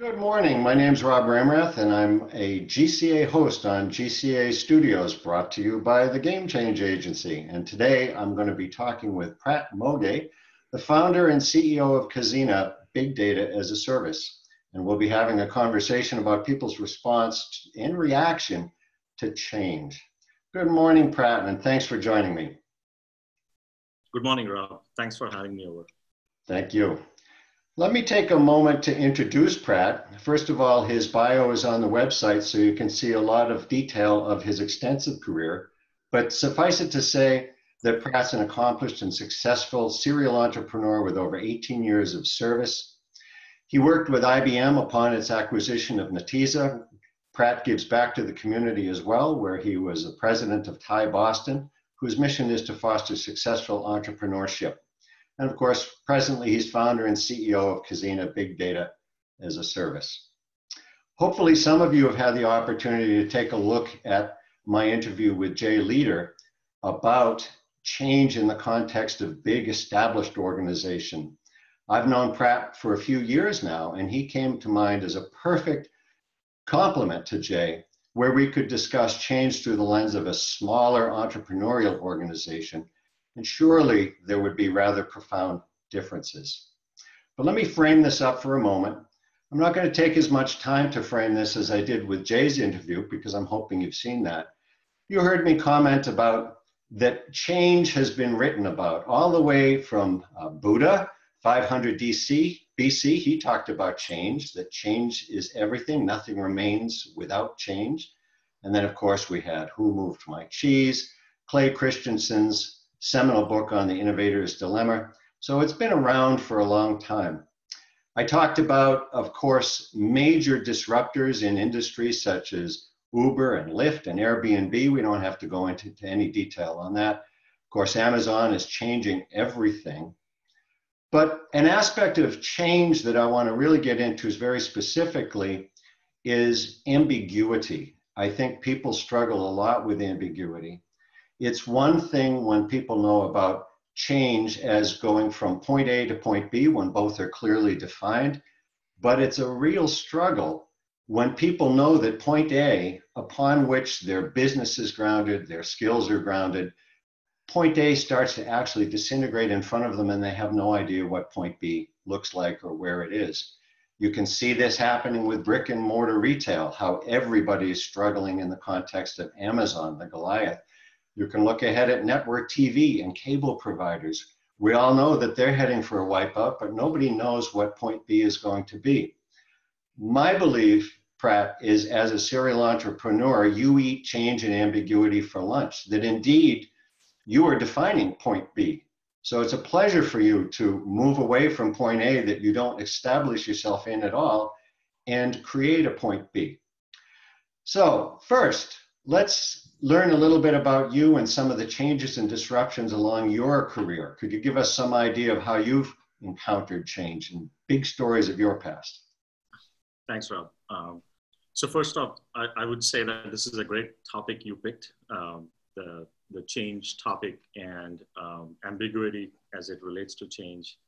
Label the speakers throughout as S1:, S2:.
S1: Good morning. My name is Rob Ramrath, and I'm a GCA host on GCA Studios, brought to you by the Game Change Agency. And today I'm going to be talking with Prat Moghe, the founder and CEO of Cazena Big Data as a Service. And we'll be having a conversation about people's response and reaction to change. Good morning, Prat, and thanks for joining me.
S2: Good morning, Rob. Thanks for having me over.
S1: Thank you. Let me take a moment to introduce Prat. First of all, his bio is on the website, so you can see a lot of detail of his extensive career. But suffice it to say that Prat's an accomplished and successful serial entrepreneur with over 18 years of service. He worked with IBM upon its acquisition of Netezza. Prat gives back to the community as well, where he was the president of TiE Boston, whose mission is to foster successful entrepreneurship. And of course, presently he's founder and CEO of Cazena Big Data as a Service. Hopefully, some of you have had the opportunity to take a look at my interview with Jay Leader about change in the context of big established organization. I've known Prat for a few years now, and he came to mind as a perfect complement to Jay, where we could discuss change through the lens of a smaller entrepreneurial organization and surely there would be rather profound differences. But let me frame this up for a moment. I'm not going to take as much time to frame this as I did with Jay's interview because I'm hoping you've seen that. You heard me comment about that change has been written about all the way from uh, Buddha, 500 DC, BC. He talked about change, that change is everything, nothing remains without change. And then, of course, we had Who Moved My Cheese, Clay Christensen's seminal book on the innovator's dilemma. So it's been around for a long time. I talked about, of course, major disruptors in industries such as Uber and Lyft and Airbnb. We don't have to go into any detail on that. Of course, Amazon is changing everything. But an aspect of change that I want to really get into is very specifically is ambiguity. I think people struggle a lot with ambiguity. It's one thing when people know about change as going from point A to point B when both are clearly defined, but it's a real struggle when people know that point A, upon which their business is grounded, their skills are grounded, point A starts to actually disintegrate in front of them and they have no idea what point B looks like or where it is. You can see this happening with brick and mortar retail, how everybody is struggling in the context of Amazon, the Goliath. You can look ahead at network TV and cable providers. We all know that they're heading for a wipeout, but nobody knows what point B is going to be. My belief, Prat, is as a serial entrepreneur, you eat change and ambiguity for lunch, that indeed you are defining point B. So it's a pleasure for you to move away from point A that you don't establish yourself in at all and create a point B. So, first, let's learn a little bit about you and some of the changes and disruptions along your career. Could you give us some idea of how you've encountered change and big stories of your past?
S2: Thanks, Rob. Um, so first off, I, I, would say that this is a great topic you picked, um, the, the change topic and um, ambiguity as it relates to change.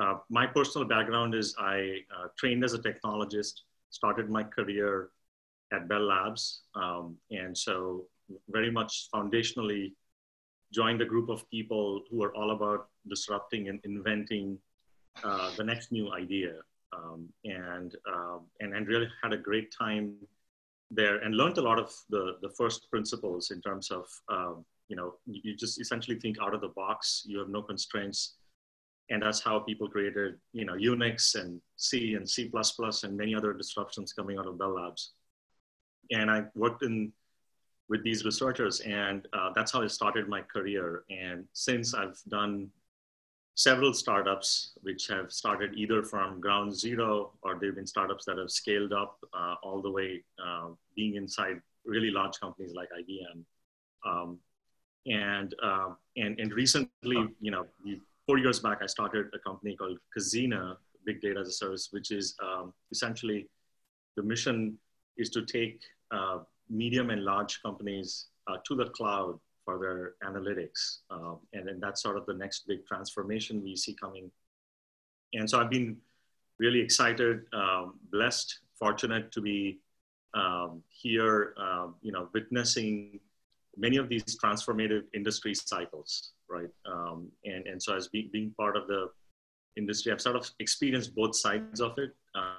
S2: Uh, my personal background is I uh, trained as a technologist, started my career at Bell Labs. Um, and so very much foundationally joined a group of people who are all about disrupting and inventing uh, the next new idea. Um, and, uh, and, and really had a great time there and learned a lot of the, the first principles in terms of, um, you know, you just essentially think out of the box, you have no constraints. And that's how people created, you know, Unix and C and C++ and many other disruptions coming out of Bell Labs and I worked in with these researchers, and uh, that's how I started my career. And since I've done several startups, which have started either from ground zero or they've been startups that have scaled up uh, all the way, uh, being inside really large companies like IBM. Um, and, uh, and, and recently, you know, four years back, I started a company called Cazena, Big Data as a Service, which is um, essentially the mission is to take uh, medium and large companies uh, to the cloud for their analytics. Um, and then that's sort of the next big transformation we see coming. And so I've been really excited, um, blessed, fortunate to be um, here, uh, you know, witnessing many of these transformative industry cycles, right? Um, and, and so as be, being part of the industry, I've sort of experienced both sides of it, uh,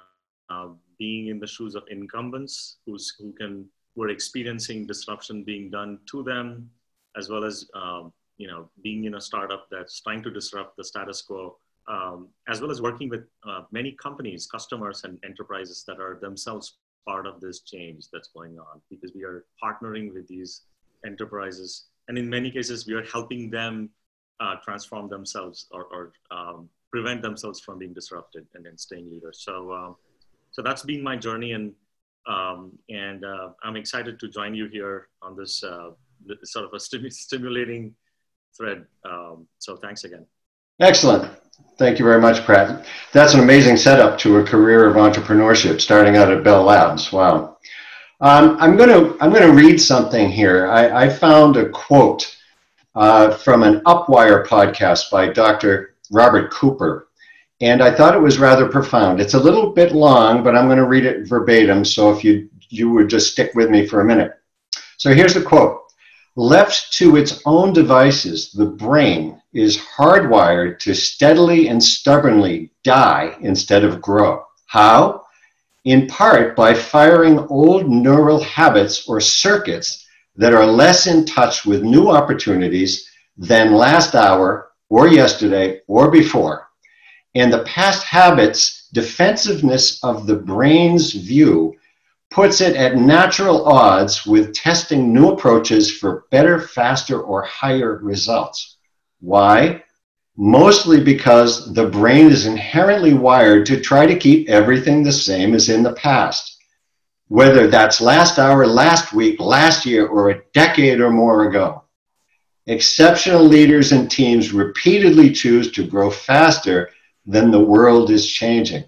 S2: uh, being in the shoes of incumbents who's, who can, who are experiencing disruption being done to them, as well as, um, you know, being in a startup that's trying to disrupt the status quo, um, as well as working with uh, many companies, customers, and enterprises that are themselves part of this change that's going on because we are partnering with these enterprises. And in many cases, we are helping them uh, transform themselves or, or um, prevent themselves from being disrupted and then staying leaders. So, uh, so that's been my journey, and um, and uh, I'm excited to join you here on this, uh, sort of a stimulating thread. Um, so, thanks again.
S1: Excellent. Thank you very much, Prat. That's an amazing setup to a career of entrepreneurship, starting out at Bell Labs. Wow. Um, I'm going to I'm going to read something here. I, I found a quote uh, from an Upwire podcast by Dr. Robert Cooper, and I thought it was rather profound. It's a little bit long, but I'm going to read it verbatim. So if you you would just stick with me for a minute. So here's the quote: Left to its own devices, the brain is hardwired to steadily and stubbornly die instead of grow. How? in part by firing old neural habits or circuits that are less in touch with new opportunities than last hour or yesterday or before. And the past habits' defensiveness of the brain's view puts it at natural odds with testing new approaches for better, faster, or higher results. Why? mostly because the brain is inherently wired to try to keep everything the same as in the past, whether that's last hour, last week, last year, or a decade or more ago. Exceptional leaders and teams repeatedly choose to grow faster than the world is changing.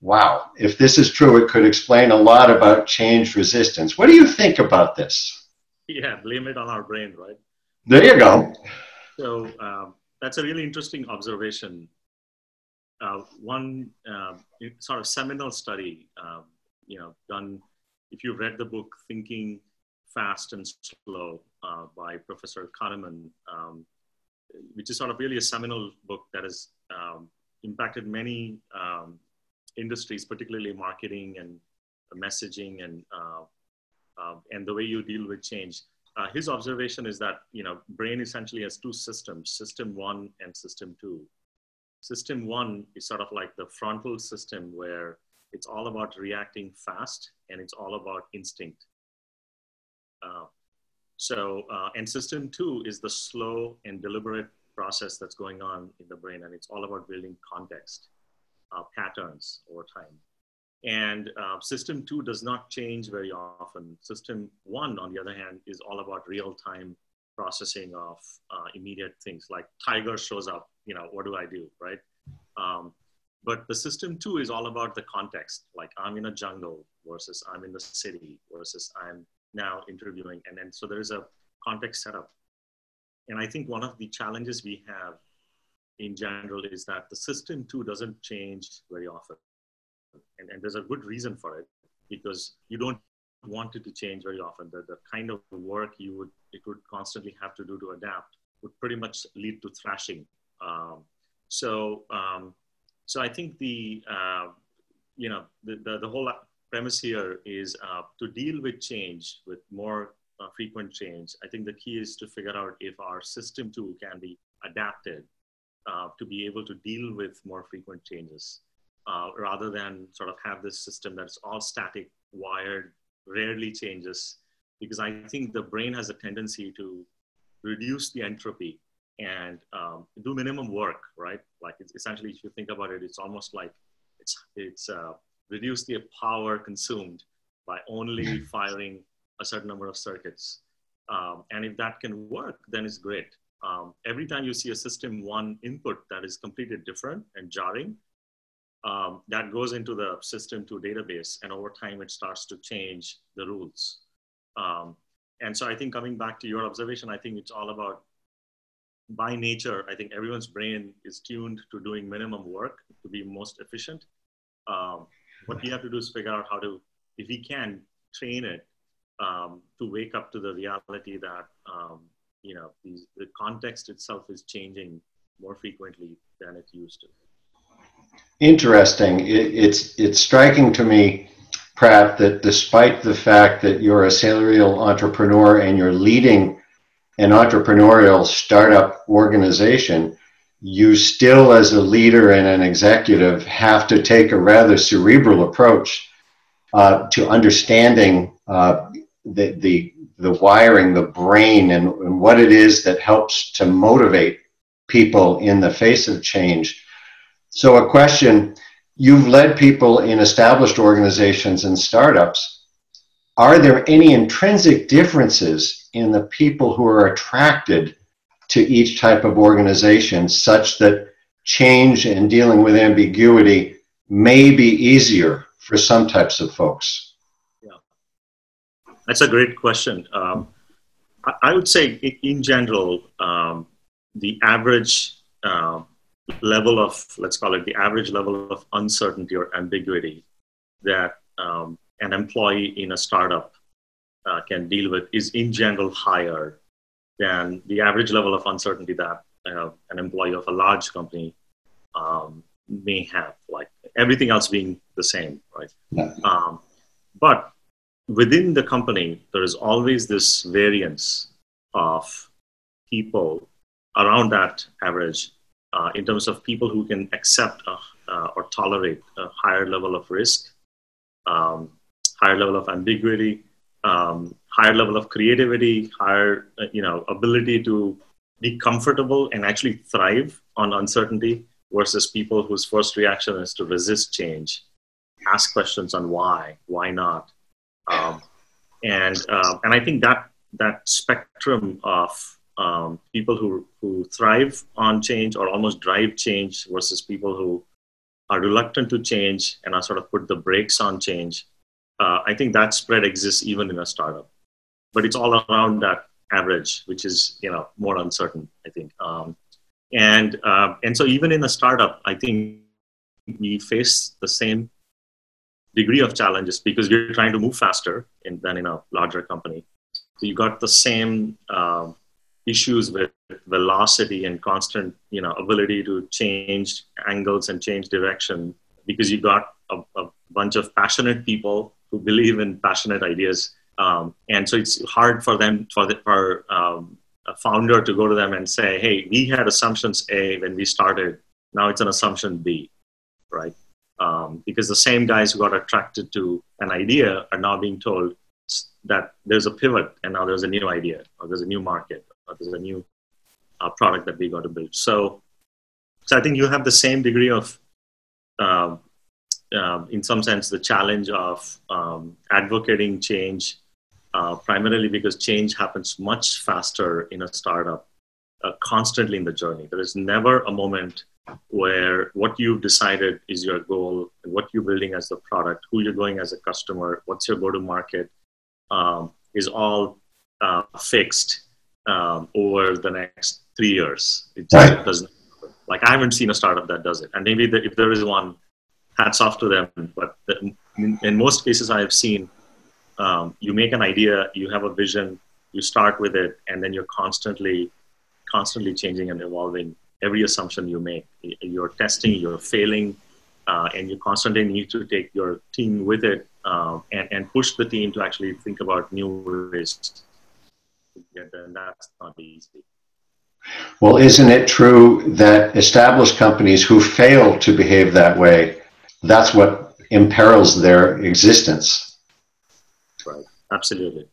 S1: Wow, if this is true, it could explain a lot about change resistance. What do you think about this?
S2: Yeah, blame it on our brain, right?
S1: There you go.
S2: So, um, that's a really interesting observation. Uh, one uh, sort of seminal study, uh, you know, done. If you've read the book "Thinking Fast and Slow" uh, by Professor Kahneman, um, which is sort of really a seminal book that has um, impacted many um, industries, particularly marketing and messaging and uh, uh, and the way you deal with change. Uh, his observation is that you know brain essentially has two systems system one and system two. System one is sort of like the frontal system where it's all about reacting fast and it's all about instinct. Uh, so uh, and system two is the slow and deliberate process that's going on in the brain and it's all about building context uh, patterns over time and uh, system two does not change very often. System one, on the other hand, is all about real time processing of uh, immediate things like tiger shows up, you know, what do I do, right? Um, but the system two is all about the context, like I'm in a jungle versus I'm in the city versus I'm now interviewing. And then so there is a context setup. And I think one of the challenges we have in general is that the system two doesn't change very often and, and there's a good reason for it because you don't want it to change very often. The, the kind of work you would it would constantly have to do to adapt would pretty much lead to thrashing. Um, so um, so I think the uh, you know the, the, the whole premise here is uh, to deal with change with more uh, frequent change. I think the key is to figure out if our system two can be adapted uh, to be able to deal with more frequent changes uh, rather than sort of have this system that's all static, wired, rarely changes. Because I think the brain has a tendency to reduce the entropy and um, do minimum work, right? Like it's essentially, if you think about it, it's almost like it's it's uh, reduce the power consumed by only firing a certain number of circuits. Um, and if that can work, then it's great. Um, every time you see a system one input that is completely different and jarring, um, that goes into the system two database and over time it starts to change the rules um, and so i think coming back to your observation i think it's all about by nature, I think everyone's brain is tuned to doing minimum work to be most efficient. Um, what we have to do is figure out how to, if we can, train it um, to wake up to the reality that um, you know the, the context itself is changing more frequently than it used to.
S1: Interesting. It, it's it's striking to me, Prat, that despite the fact that you're a serial entrepreneur and you're leading an entrepreneurial startup organization, you still, as a leader and an executive, have to take a rather cerebral approach uh, to understanding uh, the, the, the wiring, the brain, and, and what it is that helps to motivate people in the face of change. So, a question you've led people in established organizations and startups. Are there any intrinsic differences in the people who are attracted to each type of organization such that change and dealing with ambiguity may be easier for some types of folks?
S2: That's a great question. Um, I, I, would say, in general, um, the average uh, level of, let's call it the average level of uncertainty or ambiguity that um, an employee in a startup uh, can deal with is in general higher than the average level of uncertainty that uh, an employee of a large company um, may have, like everything else being the same, right? Yeah. Um, but within the company, there is always this variance of people around that average uh, in terms of people who can accept uh, or tolerate a higher level of risk, um, higher level of ambiguity, um, higher level of creativity, higher uh, you know ability to be comfortable and actually thrive on uncertainty versus people whose first reaction is to resist change, ask questions on why, why not, um, and uh, and I think that that spectrum of um, people who who thrive on change or almost drive change versus people who are reluctant to change and are sort of put the brakes on change. Uh, I think that spread exists even in a startup, but it's all around that average, which is you know more uncertain. I think. Um, and uh, and so even in a startup i think we face the same degree of challenges because you're trying to move faster in, than in a larger company so you got the same uh, issues with velocity and constant you know ability to change angles and change direction because you got a, a bunch of passionate people who believe in passionate ideas um, and so it's hard for them for the, for um, a founder to go to them and say, hey, we had assumptions A when we started. Now it's an assumption B, right? Um, because the same guys who got attracted to an idea are now being told that there's a pivot and now there's a new idea or there's a new market or there's a new uh, product that we got to build. So, so I think you have the same degree of, uh, uh, in some sense, the challenge of um, advocating change uh, primarily because change happens much faster in a startup, uh, constantly in the journey. There is never a moment where what you've decided is your goal, what you're building as the product, who you're going as a customer, what's your go to market, um, is all uh, fixed um, over the next three years. It right. doesn't. Like I haven't seen a startup that does it, and maybe the, if there is one, hats off to them. But the, in, in most cases, I have seen um, you make an idea, you have a vision, you start with it, and then you're constantly, constantly changing and evolving every assumption you make. You're testing, you're failing, uh, and you constantly need to take your team with it uh, and, and push the team to actually think about new ways And that's not easy.
S1: Well, isn't it true that established companies who fail to behave that way, that's what imperils their existence?
S2: Right, absolutely.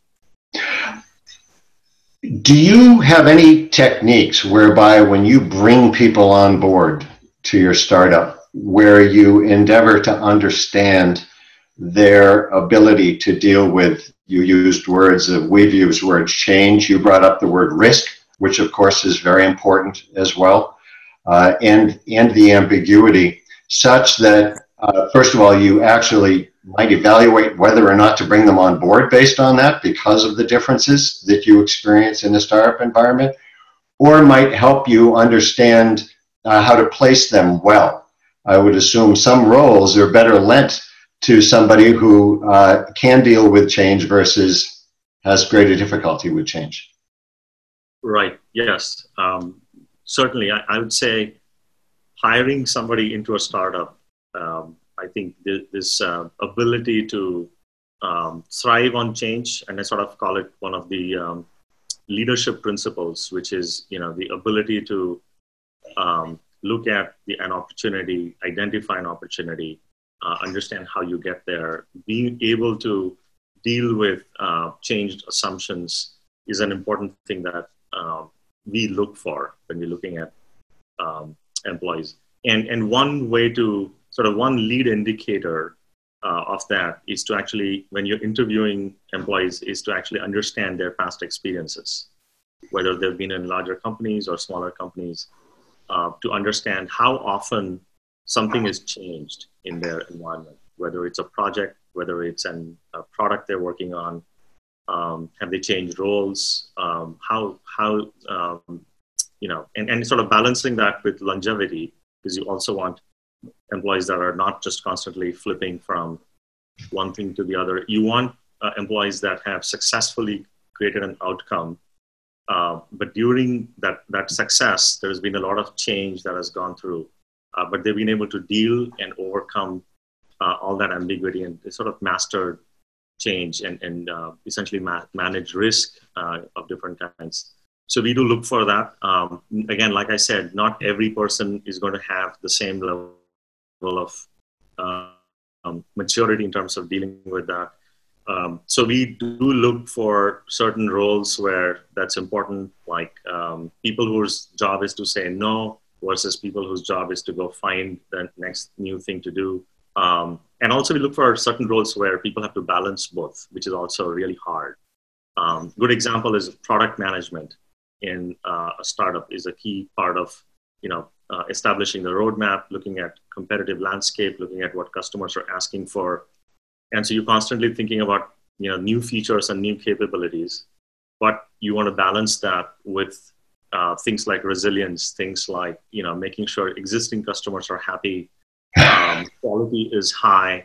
S1: Do you have any techniques whereby when you bring people on board to your startup, where you endeavor to understand their ability to deal with, you used words, of, we've used words change, you brought up the word risk, which of course is very important as well, uh, and, and the ambiguity, such that, uh, first of all, you actually might evaluate whether or not to bring them on board based on that because of the differences that you experience in the startup environment? or might help you understand uh, how to place them well. I would assume some roles are better lent to somebody who uh, can deal with change versus has greater difficulty with change.
S2: Right. Yes. Um, certainly, I, I, would say hiring somebody into a startup. Um, I think th- this uh, ability to um, thrive on change, and I sort of call it one of the um, leadership principles, which is you know the ability to um, look at the, an opportunity, identify an opportunity, uh, understand how you get there, being able to deal with uh, changed assumptions is an important thing that um, we look for when we're looking at um, employees. And, and one way to sort of one lead indicator uh, of that is to actually, when you're interviewing employees, is to actually understand their past experiences, whether they've been in larger companies or smaller companies, uh, to understand how often something is changed in their environment, whether it's a project, whether it's an, a product they're working on, um, have they changed roles, um, how, how um, you know, and, and sort of balancing that with longevity, because you also want employees that are not just constantly flipping from one thing to the other. You want uh, employees that have successfully created an outcome uh, but during that, that success, there's been a lot of change that has gone through. Uh, but they've been able to deal and overcome uh, all that ambiguity and they sort of mastered change and, and uh, essentially ma- manage risk uh, of different kinds. So we do look for that. Um, again, like I said, not every person is going to have the same level of um, maturity in terms of dealing with that. Um, so we do look for certain roles where that's important, like um, people whose job is to say no versus people whose job is to go find the next new thing to do. Um, and also we look for certain roles where people have to balance both, which is also really hard. Um, good example is product management in uh, a startup is a key part of you know uh, establishing the roadmap, looking at competitive landscape, looking at what customers are asking for, and so you're constantly thinking about you know new features and new capabilities but you want to balance that with uh, things like resilience things like you know making sure existing customers are happy um, quality is high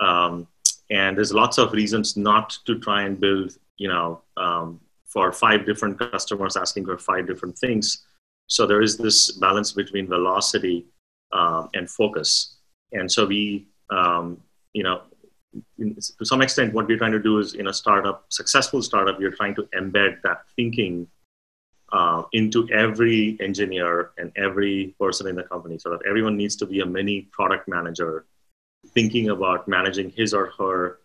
S2: um, and there's lots of reasons not to try and build you know um, for five different customers asking for five different things so there is this balance between velocity uh, and focus. And so we um, you know in, to some extent, what we're trying to do is in a startup, successful startup, you're trying to embed that thinking uh, into every engineer and every person in the company so that everyone needs to be a mini product manager thinking about managing his or her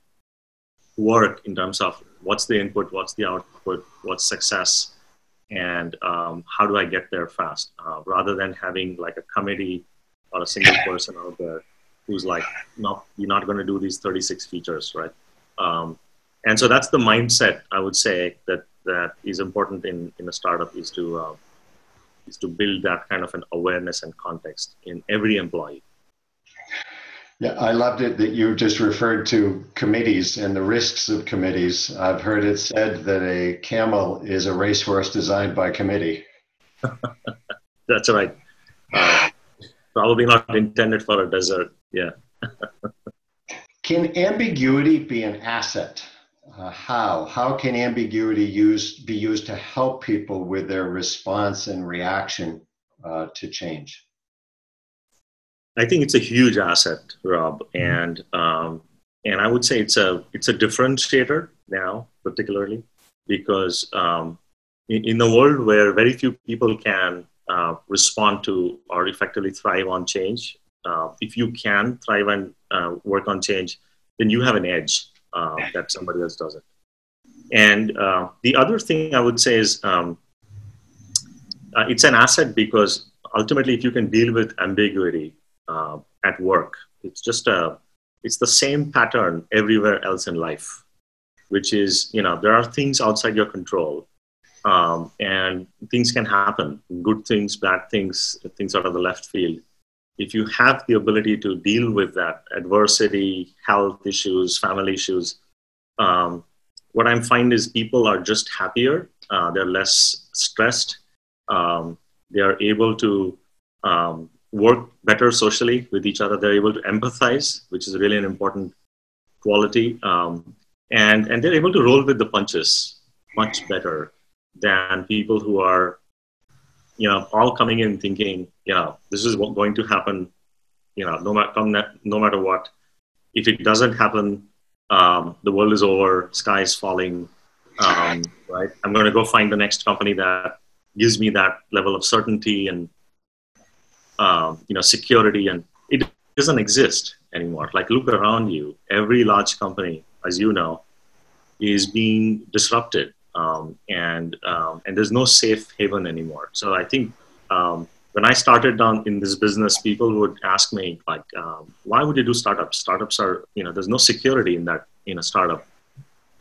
S2: work in terms of what's the input, what's the output, what's success, and um, how do I get there fast, uh, rather than having like a committee or a single person out there who's like, no, you're not going to do these 36 features, right? Um, and so that's the mindset I would say that that is important in, in a startup is to uh, is to build that kind of an awareness and context in every employee.
S1: Yeah, I loved it that you just referred to committees and the risks of committees. I've heard it said that a camel is a racehorse designed by committee.
S2: That's right. Uh, probably not intended for a desert yeah.
S1: can ambiguity be an asset? Uh, how? How can ambiguity use, be used to help people with their response and reaction uh, to change?
S2: I think it's a huge asset, Rob, mm-hmm. and um, and I would say it's a it's a differentiator now, particularly because um, in, in the world where very few people can uh, respond to or effectively thrive on change, uh, if you can thrive and uh, work on change, then you have an edge uh, that somebody else doesn't. And uh, the other thing I would say is um, uh, it's an asset because ultimately, if you can deal with ambiguity uh, at work, it's just a it's the same pattern everywhere else in life, which is you know there are things outside your control. Um, and things can happen good things bad things things out of the left field if you have the ability to deal with that adversity, health issues, family issues, um, what I'm finding is people are just happier. Uh, they're less stressed, Um, they are able to um, work better socially with each other. They're able to empathize, which is really an important quality. Um, and, and they're able to roll with the punches much better than people who are, you know, all coming in thinking, you know, this is what going to happen, you know, no, matter, no matter what. If it doesn't happen, um, the world is over, sky is falling, um, right? I'm going to go find the next company that gives me that level of certainty and um, you know security, and it doesn't exist anymore. Like look around you, every large company, as you know, is being disrupted, um, and um, and there's no safe haven anymore. So I think um, when I started down in this business, people would ask me like, um, "Why would you do startups? Startups are, you know, there's no security in that in a startup."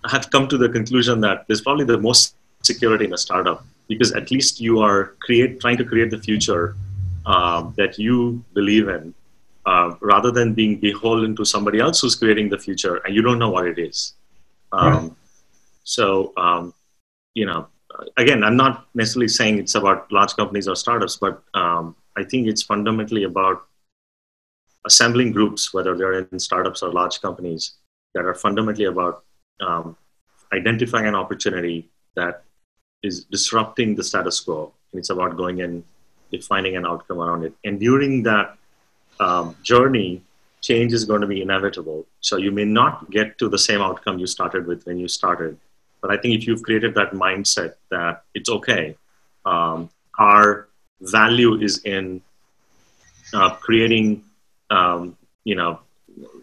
S2: I have come to the conclusion that there's probably the most security in a startup because at least you are create trying to create the future um, that you believe in, uh, rather than being beholden to somebody else who's creating the future and you don't know what it is. Um, right. So, um, you know, again, I'm not necessarily saying it's about large companies or startups, but um, I think it's fundamentally about assembling groups, whether they're in startups or large companies, that are fundamentally about um, identifying an opportunity that is disrupting the status quo. And it's about going defining an outcome around it. And during that um, journey, change is going to be inevitable. So you may not get to the same outcome you started with when you started, but I think if you've created that mindset that it's okay, um, our value is in uh, creating, um, you know,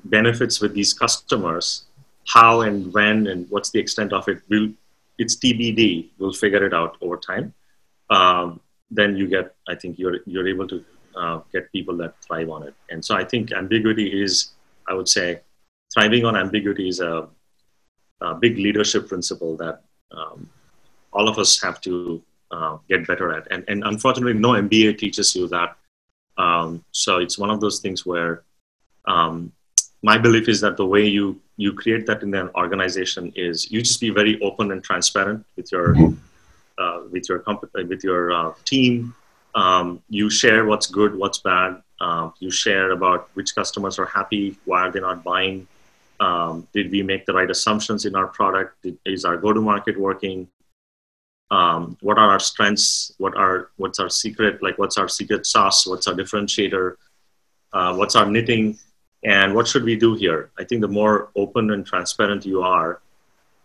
S2: benefits with these customers. How and when and what's the extent of it? We'll, it's TBD. We'll figure it out over time. Um, then you get, I think you're you're able to uh, get people that thrive on it. And so I think ambiguity is, I would say, thriving on ambiguity is a uh, big leadership principle that um, all of us have to uh, get better at. And, and unfortunately, no MBA teaches you that. Um, so it's one of those things where um, my belief is that the way you you create that in an organization is you just be very open and transparent with your mm-hmm. Uh, with your comp- with your uh, team. Um, you share what's good, what's bad. Uh, you share about which customers are happy, why are they not buying, um, did we make the right assumptions in our product? Did, is our go-to-market working? Um, what are our strengths? What are what's our secret? Like what's our secret sauce? What's our differentiator? Uh, what's our knitting? And what should we do here? I think the more open and transparent you are,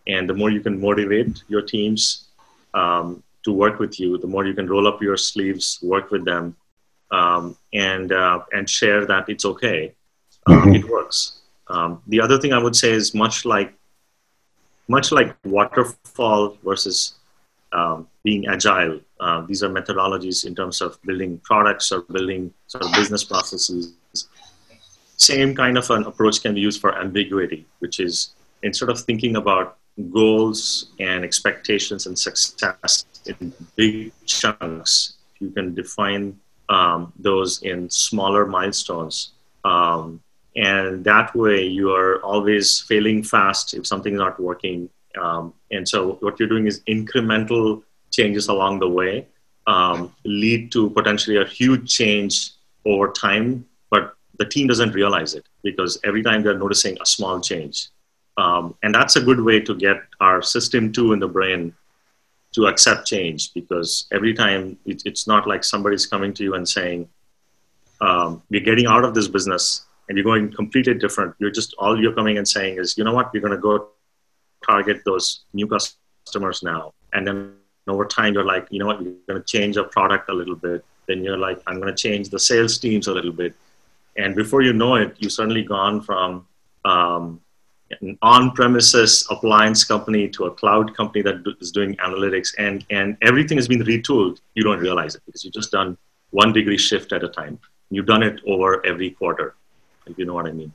S2: and the more you can motivate your teams um, to work with you, the more you can roll up your sleeves, work with them, um, and uh, and share that it's okay. mm-hmm. It works. Um, the other thing I would say is much like much like waterfall versus um, being agile. Uh, these are methodologies in terms of building products or building sort of business processes. Same kind of an approach can be used for ambiguity, which is instead of thinking about goals and expectations and success in big chunks, you can define um, those in smaller milestones. Um, and that way you are always failing fast if something's not working um, and so what you're doing is incremental changes along the way um, lead to potentially a huge change over time but the team doesn't realize it because every time they're noticing a small change um, and that's a good way to get our system two in the brain to accept change because every time it, it's not like somebody's coming to you and saying um, we're getting out of this business and you're going completely different. You're just all you're coming and saying is, you know what, we're going to go target those new customers now. And then over time, you're like, you know what, we're going to change our product a little bit. Then you're like, I'm going to change the sales teams a little bit. And before you know it, you've suddenly gone from um, an on-premises appliance company to a cloud company that is doing analytics, and and everything has been retooled. You don't realize it because you've just done one degree shift at a time. You've done it over every quarter if you know what I mean.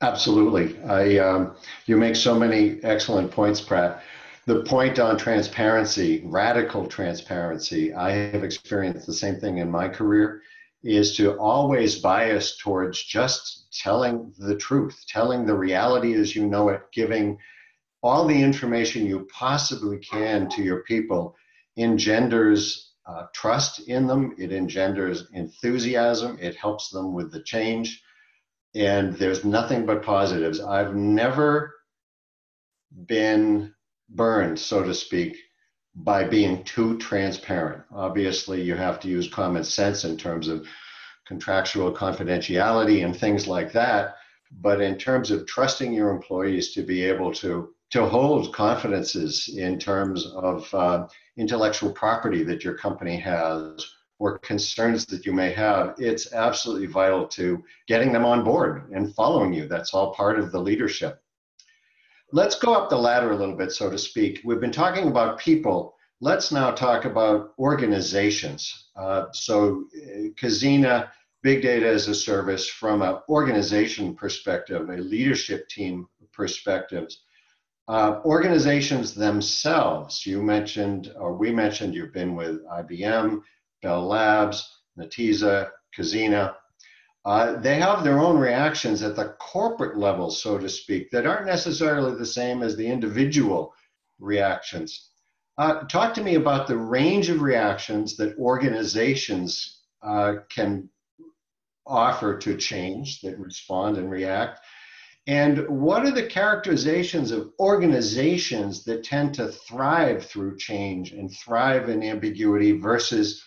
S1: Absolutely. I, um, you make so many excellent points, Prat. The point on transparency, radical transparency, I have experienced the same thing in my career, is to always bias towards just telling the truth, telling the reality as you know it, giving all the information you possibly can to your people. Engenders uh, trust in them, it engenders enthusiasm, it helps them with the change, and there's nothing but positives. I've never been burned, so to speak, by being too transparent. Obviously, you have to use common sense in terms of contractual confidentiality and things like that. But in terms of trusting your employees to be able to to hold confidences in terms of uh, intellectual property that your company has or concerns that you may have, it's absolutely vital to getting them on board and following you. That's all part of the leadership. Let's go up the ladder a little bit, so to speak. We've been talking about people. Let's now talk about organizations. Uh, so, uh, Cazena, Big Data as a Service, from an organization perspective, a leadership team perspective, uh, organizations themselves, you mentioned, or we mentioned, you've been with IBM, Bell Labs, Netezza, Cazena. Uh, they have their own reactions at the corporate level, so to speak, that aren't necessarily the same as the individual reactions. Uh, talk to me about the range of reactions that organizations uh, can offer to change, that respond and react, and what are the characterizations of organizations that tend to thrive through change and thrive in ambiguity versus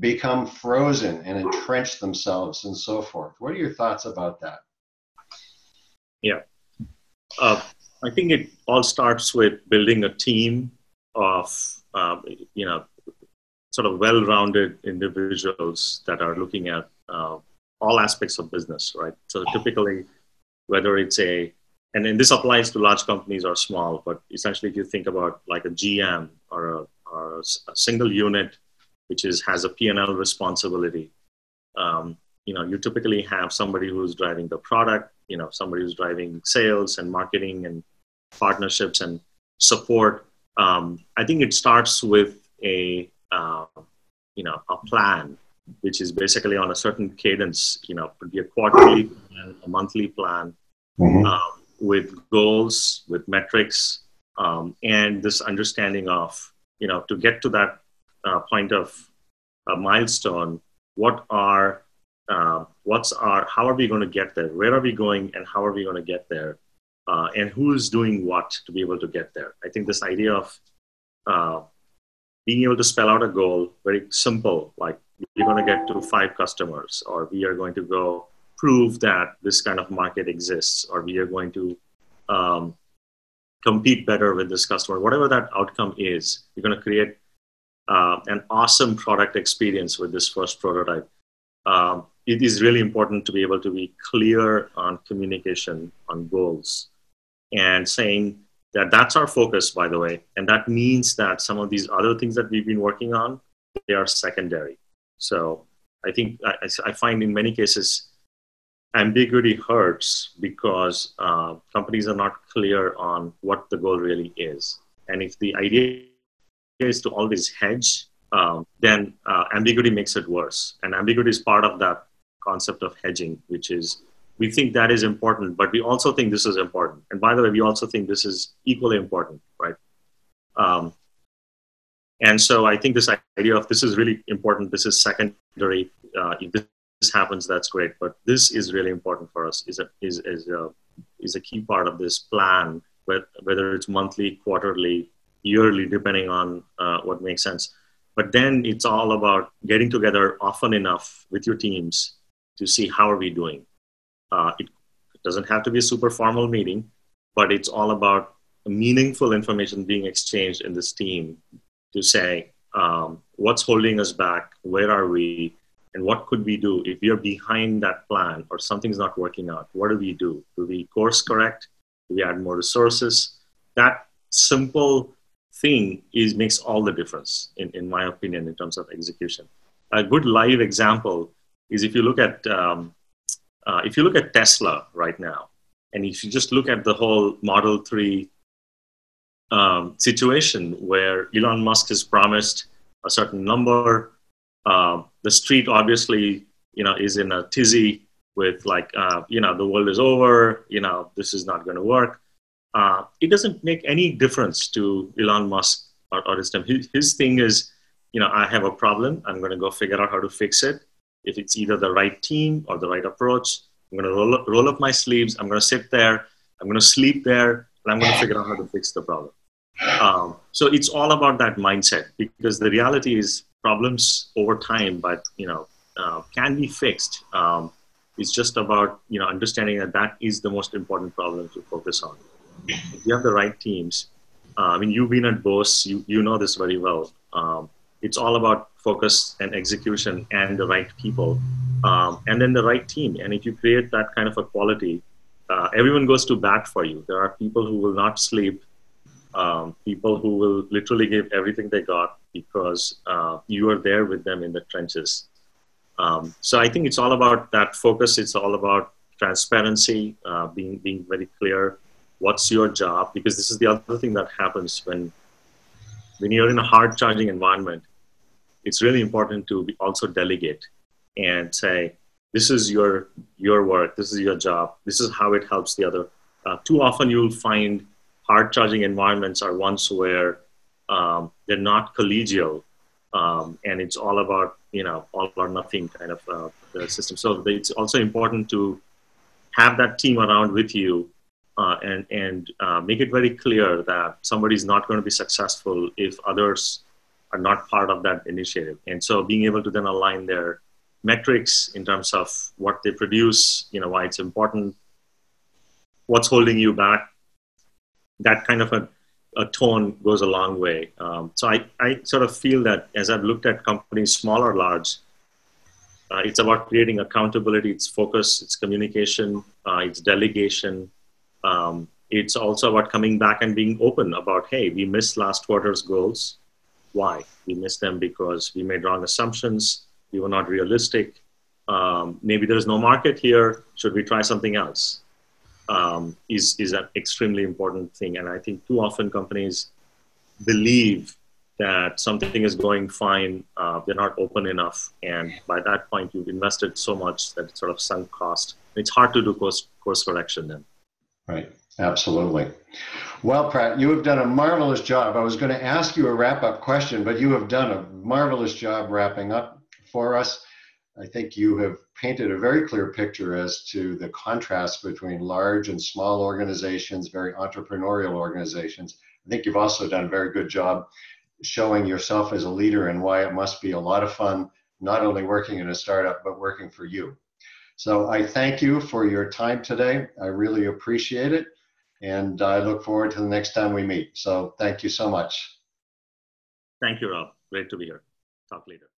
S1: become frozen and entrench themselves and so forth? What are your thoughts about that?
S2: Yeah. Uh, I think it all starts with building a team of, um, you know, sort of well rounded individuals that are looking at uh, all aspects of business, right? So typically, whether it's a and then this applies to large companies or small, but essentially if you think about like a GM or a, or a single unit, which is has a P&L responsibility, um, you know, you typically have somebody who's driving the product, you know, somebody who's driving sales and marketing and partnerships and support. Um, I think it starts with a, uh, you know, a plan, which is basically on a certain cadence, you know, could be a quarterly plan, a monthly plan, mm-hmm. um, with goals, with metrics, um, and this understanding of, you know, to get to that uh, point of a milestone, what are, uh, what's our, how are we going to get there? Where are we going and how are we going to get there? Uh, and who is doing what to be able to get there? I think this idea of uh, being able to spell out a goal, very simple, like we're going to get to five customers, or we are going to go prove that this kind of market exists or we are going to um, compete better with this customer, whatever that outcome is, you're going to create uh, an awesome product experience with this first prototype. Um, it is really important to be able to be clear on communication, on goals, and saying that that's our focus, by the way. And that means that some of these other things that we've been working on, they are secondary. So I think I, I find in many cases ambiguity hurts because uh, companies are not clear on what the goal really is. And if the idea is to always hedge, um, then uh, ambiguity makes it worse. And ambiguity is part of that concept of hedging, which is we think that is important, but we also think this is important. And by the way, we also think this is equally important, right? Um, and so I think this idea of this is really important, this is secondary, uh, this this happens, that's great. But this is really important for us. is a is is a is a key part of this plan, whether it's monthly, quarterly, yearly, depending on uh, what makes sense. But then it's all about getting together often enough with your teams to see how are we doing. Uh, it, doesn't have to be a super formal meeting, but it's all about meaningful information being exchanged in this team to say um, what's holding us back, where are we, and what could we do if we are behind that plan or something's not working out? What do we do? Do we course correct? Do we add more resources? That simple thing is makes all the difference in, in my opinion in terms of execution a good live example is if you look at um, uh, if you look at tesla right now and if you just look at the whole model 3 um, situation where elon musk has promised a certain number uh, the street obviously, you know, is in a tizzy with like, uh, you know, the world is over, you know, this is not going to work. Uh, it doesn't make any difference to Elon Musk or, or his team. His, thing is you know, I have a problem. I'm going to go figure out how to fix it. If it's either the right team or the right approach, I'm going to roll up, roll up my sleeves. I'm going to sit there. I'm going to sleep there, and I'm going to figure out how to fix the problem. Um, so it's all about that mindset because the reality is problems over time, but you know, uh, can be fixed. Um, it's just about you know understanding that that is the most important problem to focus on. If you have the right teams, uh, I mean, you've been at Bose, you you know this very well. Um, it's all about focus and execution and the right people, um, and then the right team. And if you create that kind of a quality, uh, everyone goes to bat for you. There are people who will not sleep um, people who will literally give everything they got because uh, you are there with them in the trenches. Um, so I think it's all about that focus. It's all about transparency, uh, being being very clear. What's your job? Because this is the other thing that happens when when you're in a hard charging environment. It's really important to also delegate and say, "This is your your work. This is your job. This is how it helps the other." Uh, too often, you'll find hard charging environments are ones where um, they're not collegial um, and it's all about you know all or nothing kind of uh, system so it's also important to have that team around with you uh, and and uh, make it very clear that somebody is not going to be successful if others are not part of that initiative and so being able to then align their metrics in terms of what they produce you know why it's important what's holding you back that kind of a, a tone goes a long way. Um, so I, I sort of feel that as I've looked at companies, small or large, uh, it's about creating accountability, it's focus, it's communication, uh, it's delegation. Um, it's also about coming back and being open about, hey, we missed last quarter's goals. Why? We missed them because we made wrong assumptions. We were not realistic. Um, maybe there's no market here. Should we try something else? um, is is an extremely important thing. And I think too often companies believe that something is going fine, uh, they're not open enough, and by that point you've invested so much that it's sort of sunk cost. It's hard to do course course correction then.
S1: Right. Absolutely. Well, Prat, you have done a marvelous job. I was going to ask you a wrap up question, but you have done a marvelous job wrapping up for us. I think you have painted a very clear picture as to the contrast between large and small organizations, very entrepreneurial organizations. I think you've also done a very good job showing yourself as a leader and why it must be a lot of fun, not only working in a startup, but working for you. So I thank you for your time today. I really appreciate it. And I look forward to the next time we meet. So thank you so much.
S2: Thank you, Rob. Great to be here. Talk later.